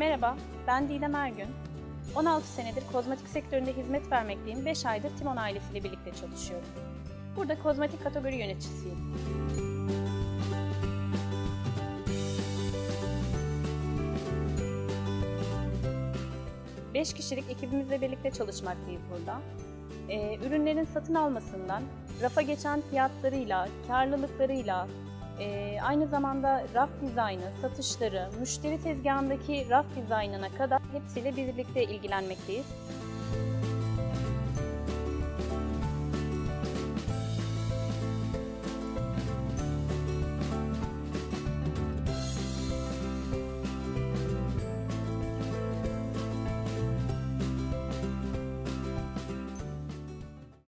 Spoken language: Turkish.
Merhaba, ben Didem Ergün. 16 senedir kozmetik sektöründe hizmet vermekteyim. 5 aydır Timon ailesiyle birlikte çalışıyorum. Burada kozmetik kategori yöneticisiyim. Beş kişilik ekibimizle birlikte çalışmaktayız burada. Ee, ürünlerin satın almasından, rafa geçen fiyatlarıyla, karlılıklarıyla, ee, aynı zamanda raf dizaynı, satışları, müşteri tezgahındaki raf dizaynına kadar hepsiyle birlikte ilgilenmekteyiz.